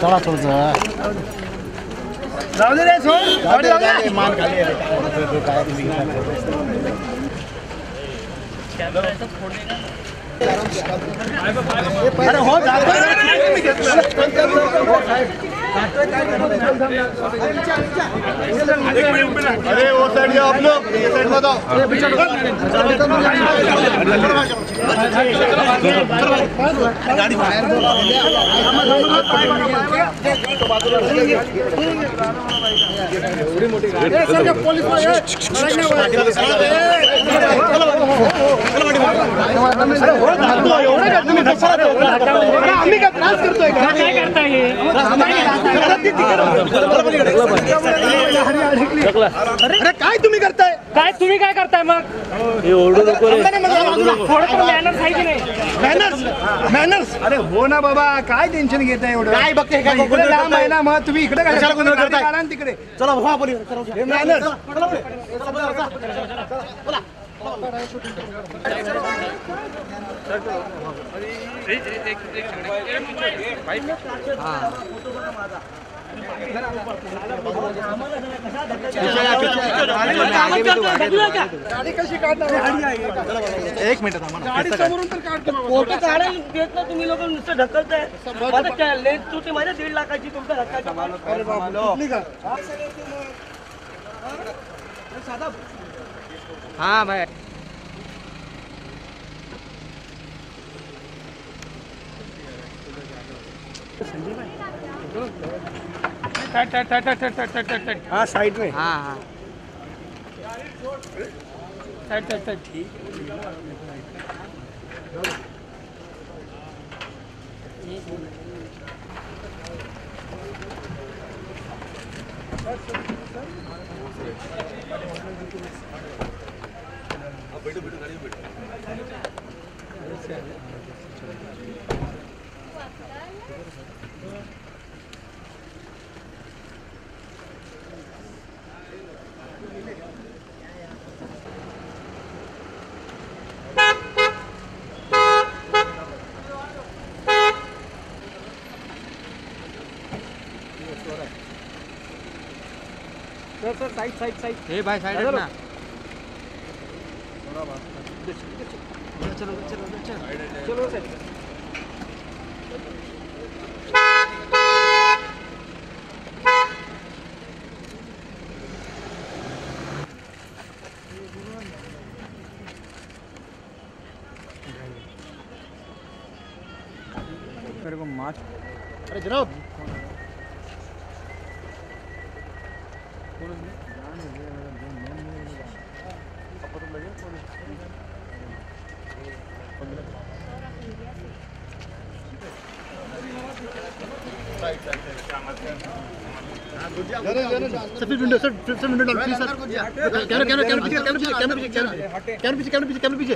चला थोडंसं जाऊ दे रे सोड गाडी जाऊ दे मान खाली आहे रे. काय तुम्ही अरे हो अरे वो साइड जाओ आप लोग ये साइड मत आओ। आम्ही का अरे काय तुम्ही करताय? काय तुम्ही काय करताय मग? आमदारांना मला बाजूला. थोडं पण मॅनर्स आहे की नाही? मॅनर्स मॅनर्स अरे हो ना बाबा काय टेन्शन घेताय एवढं? काय बघते, काय मग इकडे गोंधळ लांब आहे करताय? ना मग तुम्ही इकडे कशाला गोंधळ गाडी करताय? काढा ना तिकडे. चला भाऊ आपण हे मॅनर्स गाडी कशी काढणार एक मिनिट. फ़ोटो काढायला देत ना तुम्ही लोक नुसतं ढकलताय. आता लेन्स तुटी माझ्या दीड लाखाची तुमच्या हक्काची अरे बाबा, कुठली का? थट, थट, थट, थट, थट, थट, थट, थट. हाँ साइड में थट, थट, थट. ठीक हे भाई साइड हट ना अरे जनाब। सर फिर window sir sir window down please sir camera camera camera पीछे कैमरा पीछे कैमरा पीछे कैमरा पीछे कैमरा पीछे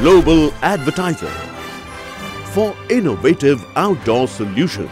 Global Advertiser for innovative outdoor solutions.